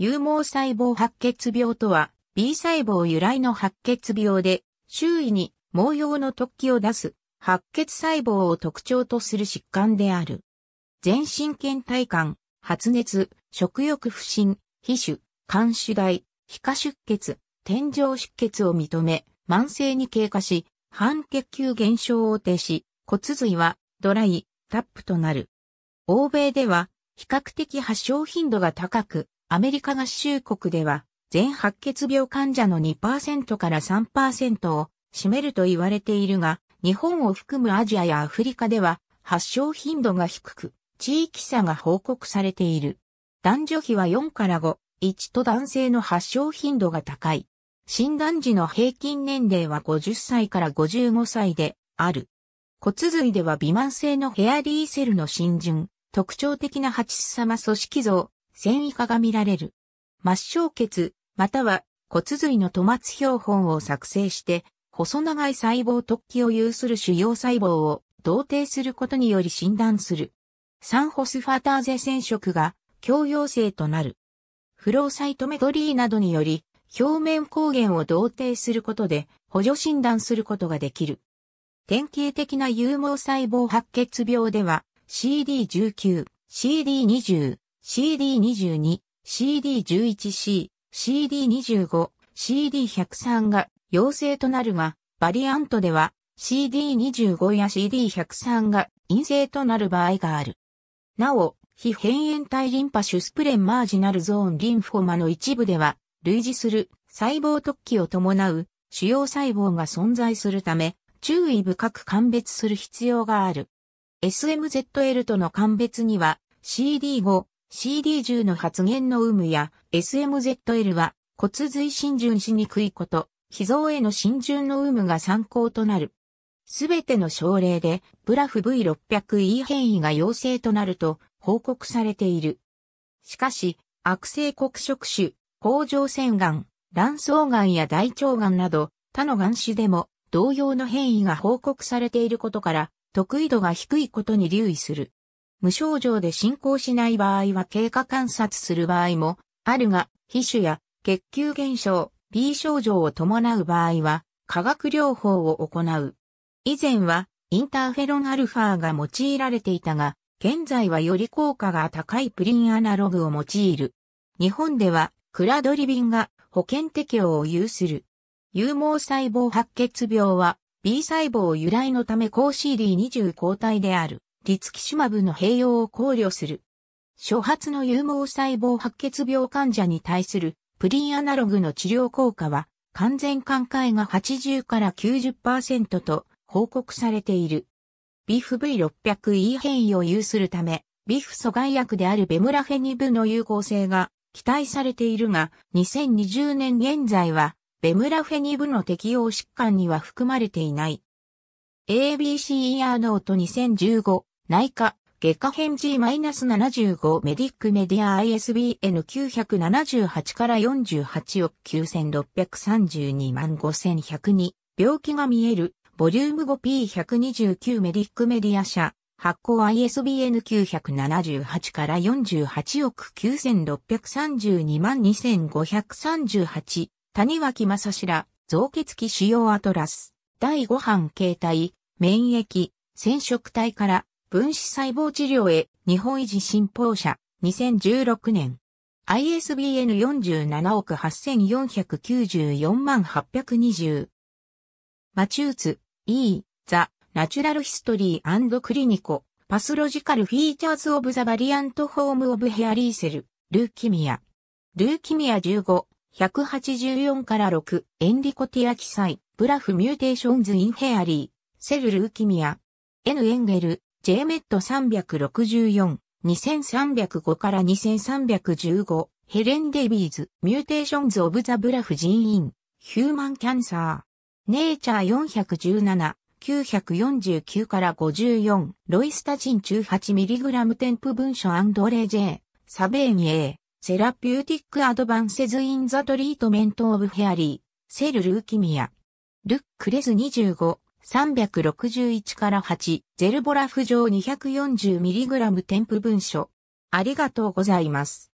有毛細胞白血病とは、B 細胞由来の白血病で、周囲に毛様の突起を出す白血細胞を特徴とする疾患である。全身倦怠感、発熱、食欲不振、皮腫、肝主大、皮下出血、天井出血を認め、慢性に経過し、半血球減少を呈し、骨髄はドライ、タップとなる。欧米では比較的発症頻度が高く、アメリカ合衆国では全白血病患者の2%から3%を占めると言われているが、日本を含むアジアやアフリカでは発症頻度が低く、地域差が報告されている。男女比は4から5、1と男性の発症頻度が高い。診断時の平均年齢は50歳から55歳である。骨髄では微慢性のヘアリーセルの浸潤、特徴的な八様組織像、繊維化が見られる。末梢血、または骨髄のトマツ標本を作成して、細長い細胞突起を有する主要細胞を同定することにより診断する。サンホスファターゼ染色が強陽性となる。フローサイトメトリーなどにより表面抗原を同定することで補助診断することができる。典型的な有毛細胞白血病では CD19、CD20、CD22、CD11C、CD25、CD103 が陽性となるが、バリアントでは CD25 や CD103 が陰性となる場合がある。なお、非変炎体リンパシュスプレンマージナルゾーンリンフォマの一部では、類似する細胞突起を伴う主要細胞が存在するため、注意深く鑑別する必要がある。SMZL との鑑別には CD5、CD10 の発現の有無や SMZL は骨髄浸潤しにくいこと、脾臓への浸潤の有無が参考となる。すべての症例でブラフ V600E 変異が陽性となると報告されている。しかし、悪性黒色種、甲状腺がん、卵巣がんや大腸がんなど他の癌種でも同様の変異が報告されていることから、得意度が低いことに留意する。無症状で進行しない場合は経過観察する場合もあるが、皮腫や血球減少、B 症状を伴う場合は、化学療法を行う。以前は、インターフェロンアルファが用いられていたが、現在はより効果が高いプリンアナログを用いる。日本では、クラドリビンが保険適用を有する。有毛細胞白血病は B 細胞由来のため高 CD20 抗体であるリツキシュマブの併用を考慮する。初発の有毛細胞白血病患者に対するプリンアナログの治療効果は完全寛解が80から90%と報告されている。 BRAF V600E 変異を有するため、BIF 阻害薬であるベムラフェニブの有効性が期待されているが、2020年現在はベムラフェニブの適用疾患には含まれていない。ABCER ノート2015内科外科編 G-75 メディックメディア ISBN 978から48億9632万5102病気が見えるボリューム 5P129 メディックメディア社発行 ISBN 978から48億9632万2538谷脇正白、造血器腫瘍アトラス、第5版形態、免疫、染色体から分子細胞治療へ日本維持新報社、2016年。ISBN 47億8494万820。マチューツ、E、ザ、ナチュラルヒストリークリニコ、パスロジカルフィーチャーズオブザバリアントホームオブヘアリーセル、ルーキミア。ルーキミア15、184から6、エンリコティア記載、 BRAF Mutations in Hairy Cell Leukemia、N Engl J Med 364、2305から2315、ヘレン・デビーズ、 Mutations of the BRAF Gene in Human Cancer、Nature 417、949から54、ロイスタチン 18mg 添付文書アンドレ J、サベーニエー、 Therapeutic Advances in the Treatment of Hairy Cell Leukemia。Leuk Res 25、361から8、ゼルボラフ錠 240mg 添付文書。ありがとうございます。